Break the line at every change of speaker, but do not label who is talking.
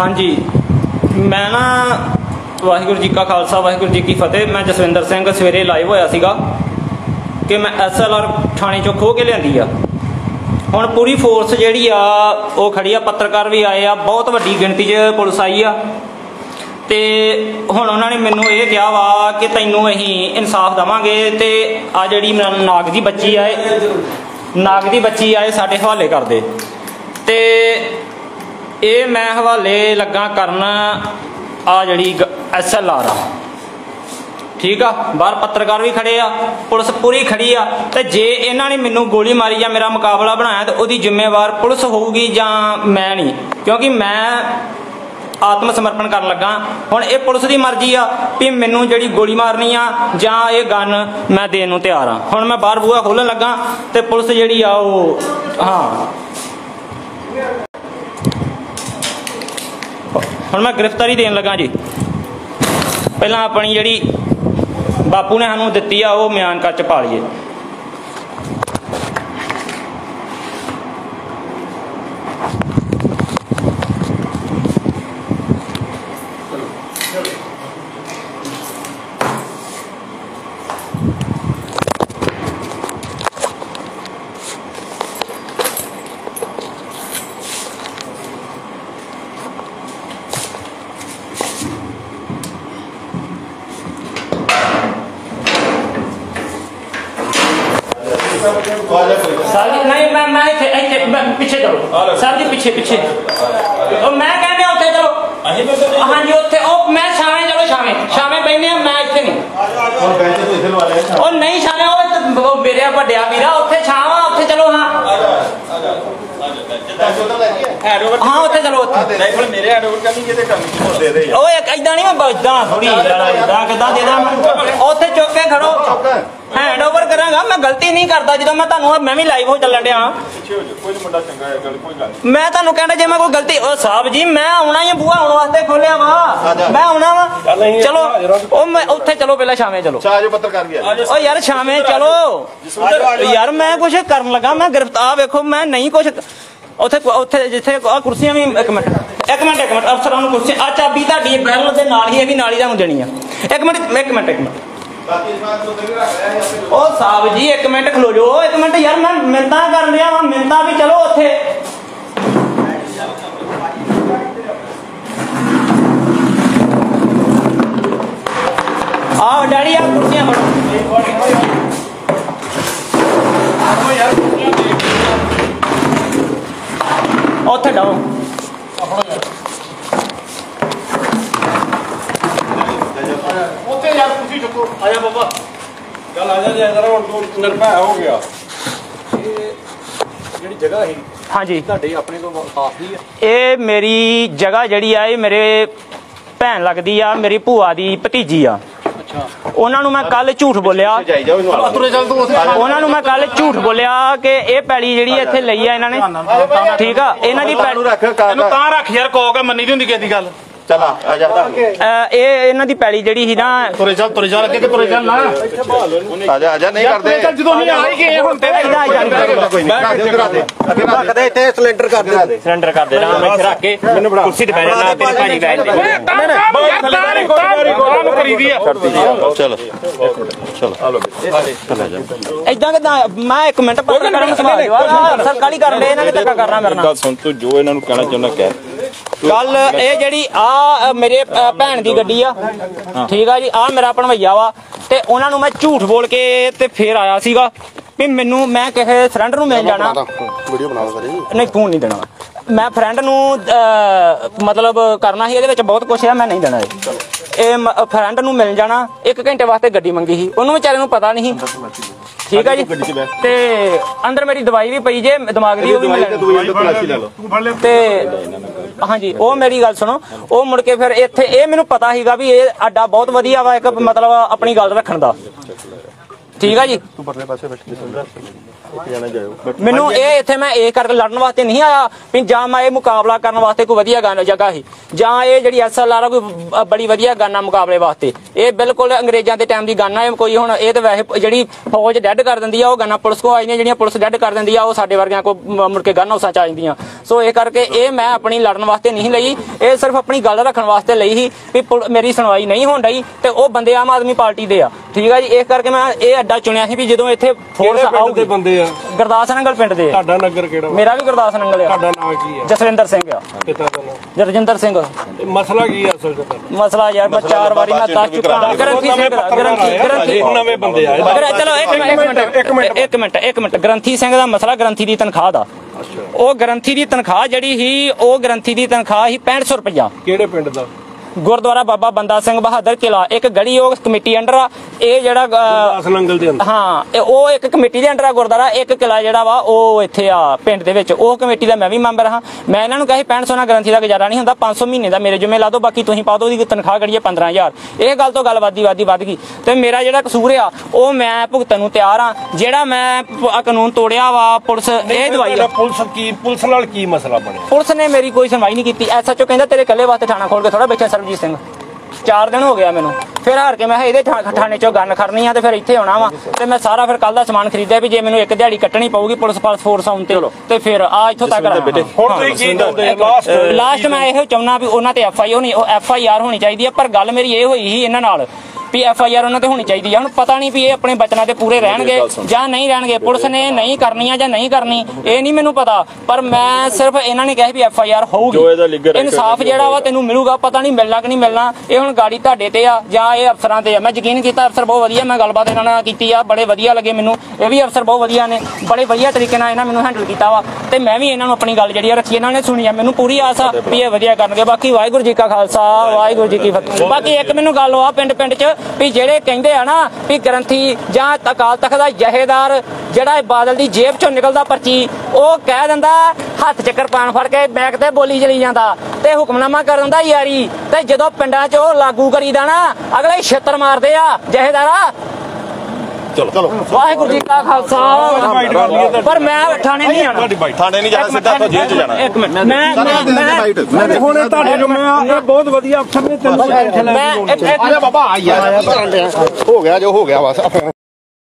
ਹਾਂਜੀ। ਮੈਂ ਨਾ ਵਾਹਿਗੁਰੂ ਜੀ ਕਾ ਖਾਲਸਾ, ਵਾਹਿਗੁਰੂ ਜੀ ਕੀ ਫਤਿਹ। ਮੈਂ ਜਸਵਿੰਦਰ ਸਿੰਘ ਸਵੇਰੇ ਲਾਈਵ ਹੋਇਆ ਸੀਗਾ ਕਿ ਮੈਂ ਐਸਐਲਆਰ ਥਾਣੇ ਚੋਂ ਖੋਹ ਕੇ ਲਿਆਂਦੀ ਆ। ਹੁਣ ਪੂਰੀ ਫੋਰਸ ਜਿਹੜੀ ਆ, ਉਹ ਖੜੀ ਆ। ਪੱਤਰਕਾਰ ਵੀ ਆਏ ਆ। ਬਹੁਤ ਵੱਡੀ ਗਿਣਤੀ 'ਚ ਪੁਲਿਸ ਆਈ ਆ। ਤੇ ਹੁਣ ਉਹਨਾਂ ਨੇ ਮੈਨੂੰ ਇਹ ਕਿਹਾ ਵਾ ਕਿ ਤੈਨੂੰ ਅਸੀਂ ਇਨਸਾਫ ਦਵਾਂਗੇ ਤੇ ਆ ਜਿਹੜੀ ਨ- ਨਾਗ ਦੀ ਬੱਚੀ ਆ ਨਾਗ ਦੀ ਬੱਚੀ ਆਏ ਸਾਡੇ ਹਵਾਲੇ ਕਰ ਦੇ। ਤੇ ਇਹ ਮੈਂ ਹਵਾਲੇ ਲੱਗਾ ਕਰਨ ਆ ਜਿਹੜੀ ਐਸਐਲਆਰ ਆ। ਠੀਕ ਆ? ਬਾਹਰ ਪੱਤਰਕਾਰ ਵੀ ਖੜੇ ਆ, ਪੁਲਿਸ ਪੂਰੀ ਖੜੀ ਆ, ਤੇ ਜੇ ਇਹਨਾਂ ਨੇ ਮੈਨੂੰ ਗੋਲੀ ਮਾਰੀ ਜਾਂ ਮੇਰਾ ਮੁਕਾਬਲਾ ਬਣਾਇਆ, ਤਾਂ ਉਹਦੀ ਜ਼ਿੰਮੇਵਾਰ ਪੁਲਿਸ ਹੋਊਗੀ ਜਾਂ ਮੈਂ ਨਹੀਂ? ਕਿਉਂਕਿ ਮੈਂ ਆਤਮ ਸਮਰਪਣ ਕਰਨ ਲੱਗਾ। ਹੁਣ ਇਹ ਪੁਲਿਸ ਦੀ ਮਰਜ਼ੀ ਆ ਵੀ ਮੈਨੂੰ ਜਿਹੜੀ ਗੋਲੀ ਮਾਰਨੀ ਆ ਜਾਂ ਇਹ ਗਨ ਮੈਂ ਦੇਣ ਨੂੰ ਤਿਆਰ ਆ। ਹੁਣ ਮੈਂ ਬਾਹਰ ਬੂਹਾ ਖੋਲਣ ਲੱਗਾ ਤੇ ਪੁਲਿਸ ਜਿਹੜੀ ਆ ਉਹ ਹਾਂ। ਹੁਣ ਮੈਂ ਗ੍ਰਿਫਤਾਰੀ ਦੇਣ ਲੱਗਾ ਜੀ। ਪਹਿਲਾਂ ਆਪਣੀ ਜਿਹੜੀ ਬਾਪੂ ਨੇ ਸਾਨੂੰ ਦਿੱਤੀ ਆ, ਉਹ ਮਿਆਨ ਕੱਚ ਪਾ ਲਈਏ। ਸਰ ਜੀ ਨਹੀਂ ਮੈਂ ਮੈਂ ਇੱਥੇ ਇੱਥੇ ਮੈਂ ਪਿੱਛੇ ਚਲੋ। ਸਰ ਜੀ ਪਿੱਛੇ ਪਿੱਛੇ। ਉਹ ਮੈਂ ਕਹਿੰਦੇ ਉੱਥੇ ਚਲੋ। ਹਾਂਜੀ ਉੱਥੇ ਉਹ ਮੈਂ ਛਾਵੇਂ ਚਲੋ ਛਾਵੇਂ। ਛਾਵੇਂ ਬੈਠੇ ਆ ਮੈਂ ਇੱਥੇ ਨਹੀਂ।
ਹੁਣ ਬੈਂਚ ਤੋਂ ਇੱਥੇ ਲਵਾ ਲਿਆ
ਉਹ ਨਹੀਂ ਛਾਵੇਂ ਉਹ ਮੇਰੇ ਵੱਡਿਆ ਵੀਰਾ ਉੱਥੇ ਛਾਵਾਂ ਉੱਥੇ ਚਲੋ ਹਾਂ। ਹਾਂ ਉੱਥੇ ਚਲੋ ਉੱਥੇ।
ਨਹੀਂ ਹੁਣ ਮੇਰੇ ਓਵਰ ਕਰਨੀ ਕਿਤੇ ਕੰਮ ਦੇ
ਉਹ ਇੱਕ ਇਦਾਂ ਨਹੀਂ ਮੈਂ ਬਚਦਾ ਥੋੜੀ ਇਦਾਂ ਕਿਦਾਂ ਦੇ ਦਾਂ ਉੱਥੇ ਚੁੱਕ ਕੇ ਖੜੋ ਹੈਂਡ ਓਵਰ ਕਰਾਂਗਾ। ਮੈਂ ਗਲਤੀ ਨਹੀਂ ਕਰਦਾ। ਜਦੋਂ ਮੈਂ ਤੁਹਾਨੂੰ ਮੈਂ ਵੀ ਲਾਈਵ ਹੋ ਚੱਲਣ ਡਿਆ। ਮੈਂ ਤੁਹਾਨੂੰ ਕਹਿੰਦਾ ਜੇ ਮੈਂ ਕੋਈ ਗਲਤੀ ਉਹ ਸਾਹਿਬ ਜੀ ਮੈਂ ਆਉਣਾ ਹੀ ਆ, ਬੂਹਾ ਆਉਣ ਵਾਸਤੇ ਖੋਲਿਆ ਵਾ। ਮੈਂ ਆਉਣਾ ਵਾ। ਚਲੋ ਉਹ ਮੈਂ ਉੱਥੇ ਚਲੋ ਪਹਿਲਾਂ ਸ਼ਾਮੇ ਚਲੋ।
ਚਾਹ ਜੋ ਪੱਤਰਕਾਰ ਗਿਆ।
ਉਹ ਯਾਰ ਸ਼ਾਮੇ ਚਲੋ। ਯਾਰ ਮੈਂ ਕੁਝ ਕਰਨ ਲੱਗਾ। ਮੈਂ ਗ੍ਰਿਫਤਾਰ ਵੇਖੋ ਮੈਂ ਨਹੀਂ ਕੁਝ ਉੱਥੇ ਉੱਥੇ ਜਿੱਥੇ ਆ ਕੁਰਸੀਆਂ ਵੀ ਇੱਕ ਮਿੰਟ। ਇੱਕ ਮਿੰਟ ਇੱਕ ਮਿੰਟ। ਅਫਸਰਾਂ ਨੂੰ ਕੁਰਸੀ ਆ ਚਾਬੀ ਤੁਹਾਡੀ ਬੈਰਲ ਦੇ ਨਾਲ ਹੀ ਇਹ ਵੀ ਨਾਲ ਹੀ ਤੁਹਾਨੂੰ ਦੇਣੀ ਆ। ਇੱਕ ਮਿੰਟ ਇੱਕ ਮਿੰਟ ਇੱਕ ਮਿੰਟ।
ਬਾਕੀ
ਉਹ ਸਾਹਿਬ ਜੀ, ਇੱਕ ਮਿੰਟ ਖਲੋ ਜੋ ਇੱਕ ਮਿੰਟ ਯਾਰ, ਮੈਂ ਮਿੰਤਾ ਕਰਨ ਰਿਹਾ ਵਾਂ, ਮਿੰਤਾ ਵੀ ਚਲੋ ਉੱਥੇ।
ਚੱਲ ਆ ਜਾ ਜੀ ਜਰਾ ਹੁਣ ਤੂੰ ਨਿਰਭੈ ਹੋ ਗਿਆ ਇਹ ਜਿਹੜੀ ਜਗ੍ਹਾ ਹੈ
ਹਾਂਜੀ।
ਤੁਹਾਡੇ ਆਪਣੇ ਤੋਂ ਕਾਫੀ ਹੈ
ਇਹ ਮੇਰੀ ਜਗ੍ਹਾ ਜਿਹੜੀ ਆ ਇਹ ਮੇਰੇ ਭੈਣ ਲੱਗਦੀ ਆ ਮੇਰੀ ਭੂਆ ਦੀ ਭਤੀਜੀ ਆ।
ਅੱਛਾ।
ਉਹਨਾਂ ਨੂੰ ਮੈਂ ਕੱਲ ਝੂਠ ਬੋਲਿਆ। ਉਹਨਾਂ ਨੂੰ ਮੈਂ ਕੱਲ ਝੂਠ ਬੋਲਿਆ ਕਿ ਇਹ ਪੈਲੀ ਜਿਹੜੀ ਇੱਥੇ ਲਈ ਆ ਇਹਨਾਂ ਨੇ। ਠੀਕ ਆ ਇਹਨਾਂ ਦੀ
ਨੂੰ
ਪੈਲੀ
ਰੱਖ ਕਾ
ਇਹਨੂੰ ਤਾਂ ਰੱਖ ਯਾਰ ਕੋਕ ਮੰਨੀ ਦੀ ਹੁੰਦੀ ਕਿਸੇ ਦੀ ਗੱਲ।
ਚੱਲ ਆ ਆ ਜਾ
ਅਹ ਇਹ ਇਹਨਾਂ ਦੀ ਪੈਲੀ ਜਿਹੜੀ ਸੀ ਨਾ
ਤੁਰੇ ਚੱਲ ਤੁਰੇ ਚੱਲ ਅੱਗੇ ਕਿ ਤੁਰੇ ਚੱਲ ਨਾ।
ਆ ਜਾ ਆ ਜਾ ਨਹੀਂ ਕਰਦੇ।
ਚੱਲ ਜਦੋਂ ਨਹੀਂ ਆ ਹੀ ਗਏ ਹੁਣ ਤੇ
ਇਹਦਾ ਹੀ ਜਾਣੀ
ਕੋਈ ਨਹੀਂ ਕਰਾ ਦੇ ਕਰਾ ਦੇ ਅੱਗੇ ਰੱਖ
ਕਦੇ ਇੱਥੇ ਸਿਲੰਡਰ ਕਰ
ਕਰਾ ਦੇ।
ਸਿਲੰਡਰ ਕਰ ਦੇ ਰਾਮ ਇੱਥੇ ਰੱਖ ਕੇ। ਕੁਰਸੀ ਤੇ ਬੈਠ ਜਾਣਾ ਤੇਰੀ ਭਾਜੀ ਬੈਠ ਦੇ।
ਯਾਰ ਤਾਂ ਨਹੀਂ ਤਾਂ ਨੂੰ ਕਰੀਦੀ ਆ।
ਚਲ ਚਲ। ਆ ਲੋ
ਇਦਾਂ ਕਿਦਾਂ ਮੈਂ ਇੱਕ ਮਿੰਟ ਪੱਤਰਕਾਰਾਂ ਨੂੰ ਸਵਾਲ ਜਵਾਬ ਸਰ ਕਾਲੀ ਕਰਨ ਦੇ ਇਹਨਾਂ ਨੇ ਧੱਕਾ ਕਰਨਾ ਮੇਰੇ ਨਾਲ
ਗੱਲ ਸੁਣ ਤੂੰ ਜੋ ਇਹਨਾਂ ਨੂੰ ਕਹਿਣਾ ਚਾਹੁੰਦਾ ਕਹਿ।
ਕੱਲ ਇਹ ਜਿਹੜੀ ਆ ਮੇਰੇ ਭੈਣ ਦੀ ਗੱਡੀ ਆ। ਠੀਕ ਆ ਜੀ ਆ ਮੇਰਾ ਭਣਵਈਆ ਵਾ। ਤੇ ਉਹਨਾਂ ਨੂੰ ਮੈਂ ਝੂਠ ਬੋਲ ਕੇ ਤੇ ਫੇਰ ਆਇਆ ਸੀਗਾ ਵੀ ਮੈਨੂੰ ਮੈਂ ਕਿਸੇ ਫਰੈਂਡ ਨੂੰ ਮਿਲ ਜਾਣਾ।
ਵੀਡੀਓ ਬਣਾ ਲਓ ਕਰੇ
ਨਹੀਂ ਫੋਨ ਨਹੀਂ ਦੇਣਾ। ਮੈਂ ਫਰੈਂਡ ਨੂੰ ਮਤਲਬ ਕਰਨਾ ਸੀ ਇਹਦੇ ਵਿੱਚ ਬਹੁਤ ਕੁਝ ਆ ਮੈਂ ਨਹੀਂ ਦੇਣਾ ਇਹ। ਇਹ ਫਰੈਂਡ ਨੂੰ ਮਿਲ ਜਾਣਾ। ਇੱਕ ਘੰਟੇ ਵਾਸਤੇ ਗੱਡੀ ਮੰਗੀ ਸੀ। ਉਹਨੂੰ ਵਿਚਾਰੇ ਨੂੰ ਪਤਾ ਨਹੀਂ। ਠੀਕ ਆ ਜੀ। ਤੇ ਅੰਦਰ ਮੇਰੀ ਦਵਾਈ ਵੀ ਪਈ ਜੇ ਦਿਮਾਗ ਦੀ ਉਹ ਵੀ ਮੈਂ ਲੈਣੀ
ਤੂੰ ਇਹ ਤਲਾਸ਼ੀ ਲੈ ਲਓ।
ਤੇ ਹਾਂਜੀ ਉਹ ਮੇਰੀ ਗੱਲ ਸੁਣੋ। ਉਹ ਮੁੜ ਕੇ ਫਿਰ ਇੱਥੇ ਇਹ ਮੈਨੂੰ ਪਤਾ ਸੀਗਾ ਵੀ ਇਹ ਅੱਡਾ ਬਹੁਤ ਵਧੀਆ ਵਾ ਇੱਕ ਮਤਲਬ ਆਪਣੀ ਗੱਲ ਰੱਖਣ ਦਾ। ਠੀਕ ਆ ਜੀ?
ਤੂੰ ਪਰਲੇ ਪਾਸੇ ਬੈਠ ਇੱਕ ਜਾਣਾ ਜਾਇਓ।
ਮੈਨੂੰ ਇਹ ਇੱਥੇ ਮੈਂ ਇਹ ਕਰਕੇ ਲੜਨ ਵਾਸਤੇ ਨਹੀਂ ਆਇਆ ਵੀ ਜਾਂ ਮੈਂ ਇਹ ਮੁਕਾਬਲਾ ਕਰਨ ਵਾਸਤੇ ਕੋਈ ਵਧੀਆ ਗਾਣਾ ਜਗ੍ਹਾ ਸੀ ਜਾਂ ਇਹ ਜਿਹੜੀ ਐਸਐਲਆਰ ਆ ਕੋਈ ਬੜੀ ਵਧੀਆ ਗਾਣਾ ਮੁਕਾਬਲੇ ਵਾਸਤੇ। ਇਹ ਬਿਲਕੁਲ ਅੰਗਰੇਜ਼ਾਂ ਦੇ ਟਾਈਮ ਦੀ ਗਾਣਾ ਹੈ ਕੋਈ ਹੁਣ ਇਹ ਤਾਂ ਵੈਸੇ ਜਿਹੜੀ ਫੌਜ ਡੈਡ ਕਰ ਦਿੰਦੀ ਆ ਉਹ ਗਾਣਾ ਪੁਲਿਸ ਕੋ ਆਈ ਨੇ ਜਿਹੜੀਆਂ ਪੁਲਿਸ ਡੈਡ ਕਰ ਦਿੰਦੀ ਆ ਉਹ ਸਾਡੇ ਵਰਗਿਆਂ ਕੋ ਮੁੜ ਕੇ ਗਨ ਹਾਊਸਾਂ ਚ ਆ ਜਾਂਦੀਆਂ। ਸੋ ਇਹ ਕਰਕੇ ਇਹ ਮੈਂ ਆਪਣੀ ਲੜਨ ਵਾਸਤੇ ਨਹੀਂ ਲਈ। ਇਹ ਸਿਰਫ ਆਪਣੀ ਗੱਲ ਰੱਖਣ ਵਾਸਤੇ ਲਈ ਸੀ ਵੀ ਮੇਰੀ ਸੁਣਵਾਈ ਨਹੀਂ ਹੋਣ ਡਈ ਤੇ ਉਹ ਬੰਦੇ ਆਮ ਆਦਮੀ ਪਾਰਟੀ ਦੇ ਆ। ਠੀਕ ਆ ਜੀ ਇਸ ਕਰਕੇ ਮੈਂ ਇਹ ਅੱਡਾ ਚੁਣਿਆ ਸੀ ਵੀ ਜਦੋਂ ਇੱਥੇ ਫੋਰਸ
ਕਿਹੜੇ ਪਿੰਡ
ਆਊਗੀ।
ਦੇ ਬੰਦੇ ਆ?
ਗੁਰਦਾਸ ਨੰਗਲ ਪਿੰਡ ਦੇ ਆ।
ਤੁਹਾਡਾ ਨਗਰ ਕਿਹੜਾ ਵਾ?
ਮੇਰਾ ਵੀ ਗੁਰਦਾਸ ਨੰਗਲ ਆ।
ਤੁਹਾਡਾ ਨਾਮ ਕੀ ਆ?
ਜਸਵਿੰਦਰ ਸਿੰਘ ਆ।
ਪਿਤਾ ਦਾ
ਜਰਜਿੰਦਰ ਸਿੰਘ।
ਮਸਲਾ ਕੀ ਆ ਅਸਲ ਚ ਤੁਹਾਡਾ?
ਮਸਲਾ ਯਾਰ ਮੈਂ ਚਾਰ ਵਾਰੀ ਮੈਂ ਦੱਸ ਚੁੱਕਾ। ਗ੍ਰੰਥੀ ਸਿੰਘ ਦਾ, ਗ੍ਰੰਥੀ ਗ੍ਰੰਥੀ
ਇਹ ਨਵੇਂ ਬੰਦੇ ਆਏ।
ਅਗਰ ਚਲੋ ਇੱਕ ਮਿੰਟ ਇੱਕ ਮਿੰਟ ਇੱਕ ਮਿੰਟ ਇੱਕ ਮਿੰਟ। ਗ੍ਰੰਥੀ ਸਿੰਘ ਦਾ ਮਸਲਾ ਗ੍ਰੰਥੀ ਦੀ ਤਨਖਾਹ ਦਾ। ਉਹ ਗ੍ਰੰਥੀ ਦੀ ਤਨਖਾਹ ਜਿਹੜੀ ਸੀ ਉਹ ਗ੍ਰੰਥੀ ਦੀ ਤਨਖਾਹ ਸੀ 6500 ਰੁਪਇਆ
ਕਿਹੜੇ ਪਿੰਡ ਦਾ?
ਗੁਰਦੁਆਰਾ ਬਾਬਾ ਬੰਦਾ ਸਿੰਘ ਬਹਾਦਰ ਕਿਲਾ ਇੱਕ ਗੜੀ ਉਹ ਕਮੇਟੀ ਅੰਡਰ ਆ ਇਹ ਜਿਹੜਾ
ਨੰਗਲ ਦੇ ਅੰਦਰ।
ਹਾਂ ਉਹ ਇੱਕ ਕਮੇਟੀ ਦੇ ਅੰਡਰ ਆ ਗੁਰਦੁਆਰਾ ਇੱਕ ਕਿਲਾ ਜਿਹੜਾ ਵਾ ਉਹ ਇੱਥੇ ਆ ਪਿੰਡ ਦੇ ਵਿੱਚ। ਉਹ ਕਮੇਟੀ ਦਾ ਮੈਂ ਵੀ ਮੈਂਬਰ ਹਾਂ। ਮੈਂ ਇਹਨਾਂ ਨੂੰ ਕਹੇ 6500 ਨਾਲ ਗ੍ਰੰਥੀ ਦਾ ਗੁਜ਼ਾਰਾ ਨਹੀਂ ਹੁੰਦਾ 500 ਮਹੀਨੇ ਦਾ ਮੇਰੇ ਜੁਮੇ ਲਾ ਦਿਓ ਬਾਕੀ ਤੁਸੀਂ ਪਾ ਦਿਓ ਉਹਦੀ ਤਨਖਾਹ ਕਰੀਏ 15000 ਇਹ ਗੱਲ ਤੋਂ ਗੱਲ ਵਾਦੀ ਵਾਦੀ ਵੱਧ ਗਈ। ਤੇ ਮੇਰਾ ਜਿਹੜਾ ਕਸੂਰ ਆ ਉਹ ਮੈਂ ਭੁਗਤਣ ਨੂੰ ਤਿਆਰ ਆ ਜਿਹੜਾ ਮੈਂ ਕਾਨੂੰਨ ਤੋੜਿਆ ਵਾ ਪੁਲਿਸ ਇਹ ਦਵਾਈ ਆ
ਪੁਲਿਸ ਕੀ ਪੁਲਿਸ ਨਾਲ ਕੀ ਮਸਲਾ ਬਣਿਆ?
ਪੁਲਿਸ ਨੇ ਮੇਰੀ ਕੋਈ ਸੁਣਵਾਈ ਨਹੀਂ ਕੀਤੀ। ਐਸਐਚਓ ਕਹਿੰਦਾ ਤੇਰੇ ਇਕੱਲੇ ਵਾਸਤੇ ਥਾਣਾ ਖੋਲ ਕੇ ਥੋੜਾ ਬੈਠਾ ਸਰਬਜੀਤ ਸਿੰਘ। ਚਾਰ ਦਿਨ ਹੋ ਗਿਆ ਮੈਨੂੰ। ਫਿਰ ਹਾਰ ਕੇ ਮੈਂ ਇਹਦੇ ਥਾਣੇ ਚੋਂ ਗੰਨ ਖੜਨੀ ਆ ਤੇ ਫਿਰ ਇੱਥੇ ਆਉਣਾ ਵਾ। ਤੇ ਮੈਂ ਸਾਰਾ ਫਿਰ ਕੱਲ ਦਾ ਸਮਾਨ ਖਰੀਦਿਆ ਵੀ ਜੇ ਮੈਨੂੰ ਇੱਕ ਦਿਹਾੜੀ ਕੱਟਣੀ ਪਊਗੀ ਪੁਲਿਸ ਪਾਸ ਫੋਰਸ ਆਉਣ ਤੇ। ਤੇ ਫਿਰ ਆ ਇੱਥੋਂ ਤੱਕ
ਹੁਣ ਤੁਸੀਂ ਕੀ ਚਾਹੁੰਦੇ ਲਾਸਟ
ਲਾਸਟ ਮੈਂ ਇਹੋ ਚਾਹੁੰਦਾ ਵੀ ਉਹਨਾਂ ਤੇ ਐਫ ਆਈ ਹੋਣੀ ਐਫ ਆਈ ਆਰ ਹੋਣੀ ਚਾਹੀਦੀ ਹੈ ਪਰ ਗੱਲ ਮੇਰੀ ਇਹ ਹੋਈ ਸੀ ਇਹਨਾਂ ਨਾਲ ਵੀ ਐਫ ਆਈ ਆਰ ਉਹਨਾਂ ਤੇ ਹੋਣੀ ਚਾਹੀਦੀ ਹੈ ਹੁਣ ਪਤਾ ਨਹੀਂ ਵੀ ਇਹ ਆਪਣੇ ਬਚਨਾਂ ਤੇ ਪੂਰੇ ਰਹਿਣਗੇ ਜਾਂ ਨਹੀਂ ਰਹਿਣਗੇ। ਪੁਲਿਸ ਨੇ ਨਹੀਂ ਕਰਨੀ ਆ ਜਾਂ ਨਹੀਂ ਕਰਨੀ ਇਹ ਨਹੀਂ ਮੈਨੂੰ ਪਤਾ। ਪਰ ਮੈਂ ਸਿਰਫ ਇਹਨਾਂ ਨੇ ਕਿਹਾ ਵੀ ਐਫ ਆਈ ਆਰ ਹੋਊਗੀ। ਇਨਸਾਫ ਜਿਹੜਾ ਵਾ ਤੈਨੂੰ ਮਿਲੂਗਾ ਪਤਾ ਨਹੀਂ ਮਿਲਣਾ ਕਿ ਨਹੀਂ ਮਿਲਣਾ। ਇਹ ਹੁਣ ਗਾੜੀ ਤੁਹਾਡੇ ਤੇ ਆ ਜਾਂ ਇਹ ਅਫਸਰਾਂ ਤੇ ਆ। ਮੈਂ ਯਕੀਨ ਕੀਤਾ ਅਫਸਰ ਬਹੁਤ ਵਧੀਆ ਮੈਂ ਗੱਲਬਾਤ ਇਹਨਾਂ ਨਾਲ ਕੀਤੀ ਆ। ਬੜੇ ਵਧੀਆ ਲੱਗੇ ਮੈਨੂੰ। ਇਹ ਵੀ ਅਫਸਰ ਬਹੁਤ ਵਧੀਆ ਨੇ। ਬੜੇ ਵਧੀਆ ਤਰੀਕੇ ਨਾਲ ਇਹਨਾਂ ਮੈਨੂੰ ਹੈਂਡਲ ਕੀਤਾ ਵਾ। ਤੇ ਮੈਂ ਵੀ ਇਹਨਾਂ ਨੂੰ ਆਪਣੀ ਗੱਲ ਜਿਹੜੀ ਆ ਰੱਖੀ ਇਹਨਾਂ ਨੇ ਸੁਣੀ ਆ। ਮੈਨੂੰ ਪੂਰੀ ਆਸ ਆ ਵੀ ਇਹ ਵਧੀਆ ਕਰਨਗੇ। ਬਾਕੀ ਵਾਹਿਗੁਰੂ ਜੀ ਕਾ ਖਾਲਸਾ ਵਾਹਿਗੁਰੂ ਜੀ ਕੀ ਫਤਿਹ। ਬਾਕੀ ਇੱਕ ਮੈਨੂੰ ਗੱਲ ਆ ਪਿੰਡ ਪਿੰਡ 'ਚ ਵੀ ਜਿਹੜੇ ਕਹਿੰਦੇ ਆ ਨਾ ਵੀ ਗ੍ਰੰਥੀ ਜਾਂ ਅਕਾਲ ਤਖਤ ਦਾ ਜਹੇਦਾਰ ਜਿਹੜਾ ਬਾਦਲ ਦੀ ਜੇਬ 'ਚੋਂ ਨਿਕਲਦਾ ਪਰਚੀ, ਉਹ ਕਹਿ ਦਿੰਦਾ, ਹੱਥ 'ਚ ਕਿਰਪਾਨ ਫੜ ਕੇ ਬੈਕ ਤੇ ਬੋਲੀ ਚਲੀ ਜਾਂਦਾ ਤੇ ਹੁਕਮਨਾਮਾ ਕਰ ਦਿੰਦਾ ਯਾਰੀ। ਤੇ ਜਦੋਂ ਪਿੰਡਾਂ 'ਚ ਉਹ ਲਾਗੂ ਕਰੀਦਾ ਨਾ, ਅਗਲੇ ਛੇਤਰ ਮਾਰਦੇ ਆ, ਜਹੇਦਾਰਾ
ਚਲੋ।
ਵਾਹਿਗੁਰੂ ਜੀ ਕਾ ਖਾਲਸਾ। ਪਰ ਮੈਂ ਥਾਣੇ ਨਹੀਂ ਆਣਾ
ਥਾਣੇ ਨਹੀਂ ਜਾਣਾ ਸਿੱਧਾ ਤੋਂ ਜੇਲ੍ਹ ਚ ਜਾਣਾ।
ਇੱਕ ਮਿੰਟ। ਮੈਂ ਮੈਂ ਮੈਂ
ਹੁਣ ਤੁਹਾਡੇ ਜੋ ਮੈਂ ਇਹ ਬਹੁਤ ਵਧੀਆ ਅਫਸਰ ਨੇ ਤੈਨੂੰ
ਮੈਂ ਇੱਕ- ਇੱਕ-
ਬਾਬਾ ਆ। ਯਾਰ ਹੋ ਗਿਆ ਜੋ ਹੋ ਗਿਆ ਬਸ।